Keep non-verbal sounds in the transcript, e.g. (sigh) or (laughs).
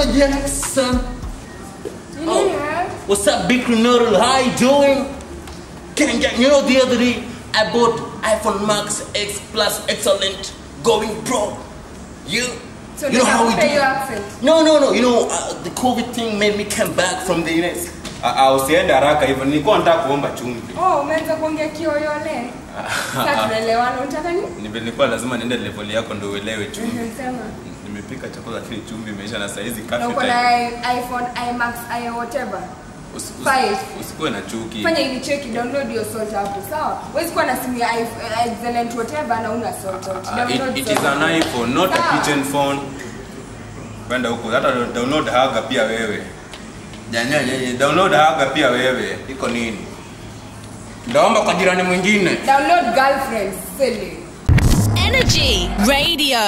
yes, son. You Oh. What's up, Big Noodle? How you doing? Gang, gang. You know, the other day I bought iPhone Max X Plus Excellent, going pro. You, So you know how we do. No, no, no. You know, uh, the COVID thing made me come back from the United. Ah, ah, usiende haraka hivyo nilikuwa nataka kuomba chumvi Oh, umeanza kuongea kioyole. Sasa (laughs) tunaelewana. Unataka nini? Nilikuwa lazima niende level yako ndo uelewe chumvi (laughs) Sema. nimepika chakula lakini chumvi imeisha na saizi Na cafe uko na iPhone, iMac, i whatever. Usi- usi- usikuwe na chuki Fanya hivi cheki, download your salt hapo, sawa? Huwezi kuwa na simu ya excellent whatever na una salt. Ah, Download it, it is an iphone not a kitchen phone kwenda huko hata download haga pia wewe Nyanya, nyanya, download haga pia wewe iko nini ndaomba kwa jirani mwingine Download girlfriend silly. Energy Radio.